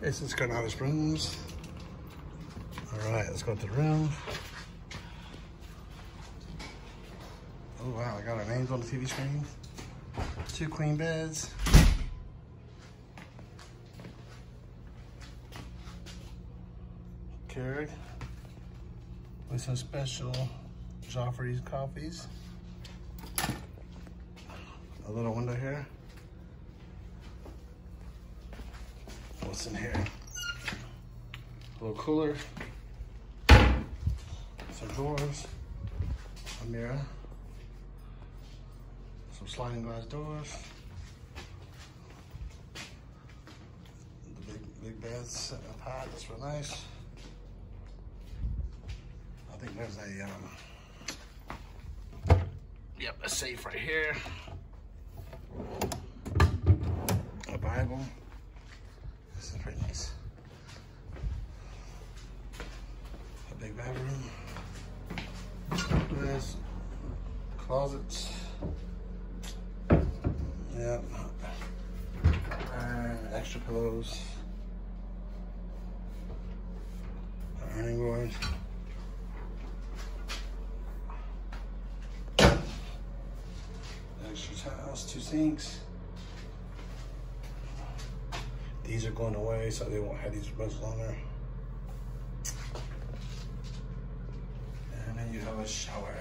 This is Coronado Springs. All right, let's go to the room. Oh wow, I got our names on the TV screen. Two queen beds. Keurig with some special Joffrey's coffees. A little window here. What's in here? A little cooler. Some drawers. A mirror. Some sliding glass doors. The big, big beds sitting up high. That's real nice. I think there's a, um, yep, a safe right here. A Bible. This is pretty nice. A big bedroom. This closets. Yep. And extra pillows. Ironing board. Extra towels, two sinks. These are going away, so they won't have these much longer. And then you have a shower.